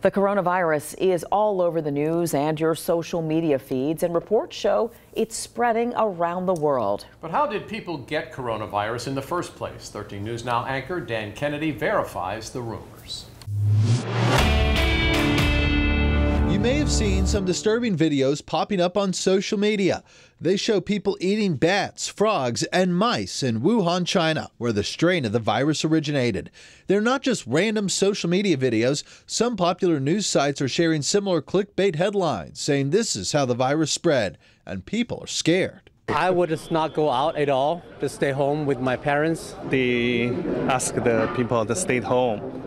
The coronavirus is all over the news and your social media feeds, and reports show it's spreading around the world. But how did people get coronavirus in the first place? 13 News Now anchor Dan Kennedy verifies the rumors. May have seen some disturbing videos popping up on social media. They show people eating bats, frogs, and mice in Wuhan, China, where the strain of the virus originated. They're not just random social media videos. Some popular news sites are sharing similar clickbait headlines saying this is how the virus spread, and people are scared. I would just not go out at all, just stay home with my parents. They ask the people to stay home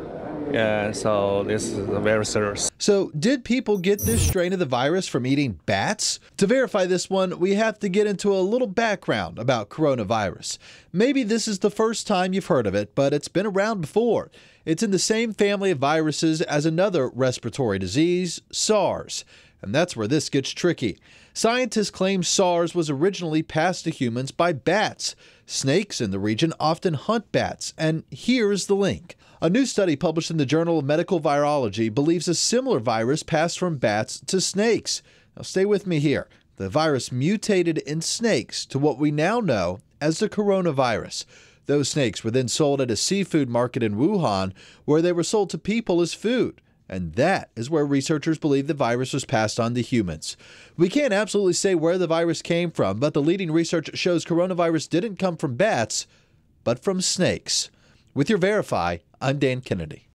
yeah, so this is very serious. So, did people get this strain of the virus from eating bats? To verify this one, we have to get into a little background about coronavirus. Maybe this is the first time you've heard of it, but it's been around before. It's in the same family of viruses as another respiratory disease, SARS. And that's where this gets tricky. Scientists claim SARS was originally passed to humans by bats. Snakes in the region often hunt bats, and here's the link. A new study published in the Journal of Medical Virology believes a similar virus passed from bats to snakes. Now, stay with me here. The virus mutated in snakes to what we now know as the coronavirus. Those snakes were then sold at a seafood market in Wuhan, where they were sold to people as food. And that is where researchers believe the virus was passed on to humans. We can't absolutely say where the virus came from, but the leading research shows coronavirus didn't come from bats, but from snakes. With your Verify, I'm Dan Kennedy.